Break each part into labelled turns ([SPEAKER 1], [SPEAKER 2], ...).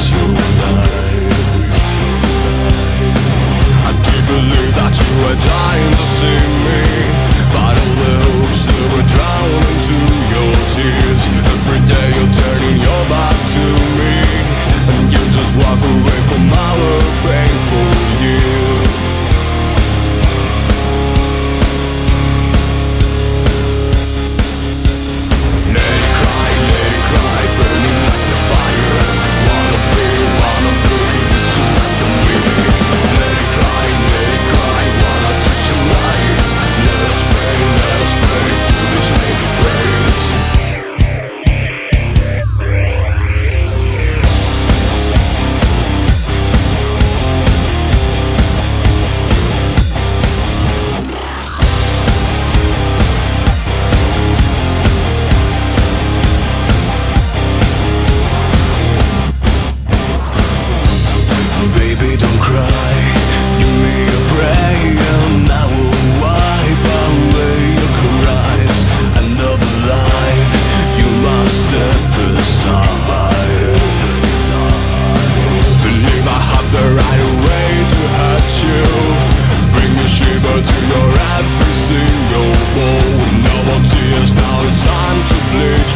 [SPEAKER 1] I do believe that you were dying.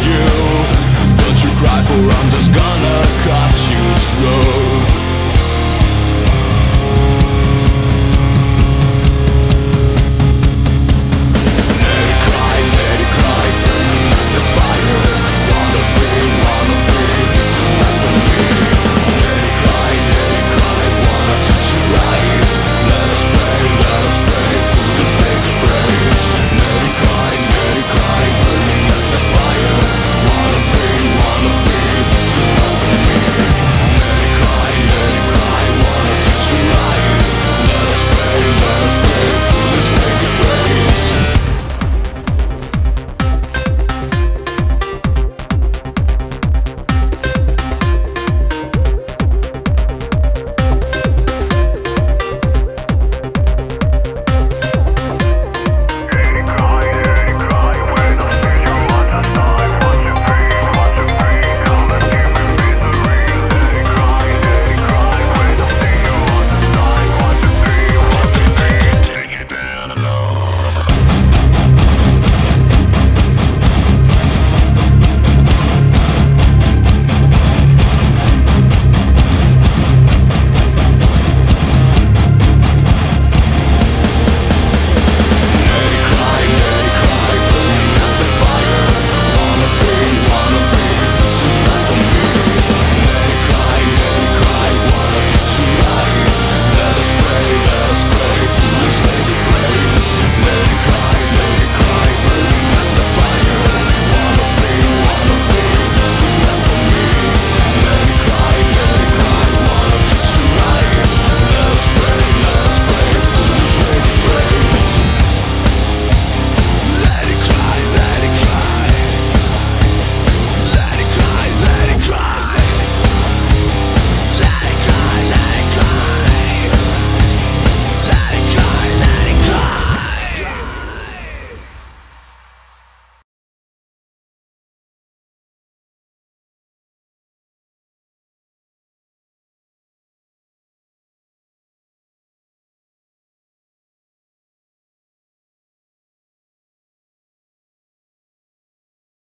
[SPEAKER 1] You. Don't you cry for I'm just gonna cut you slow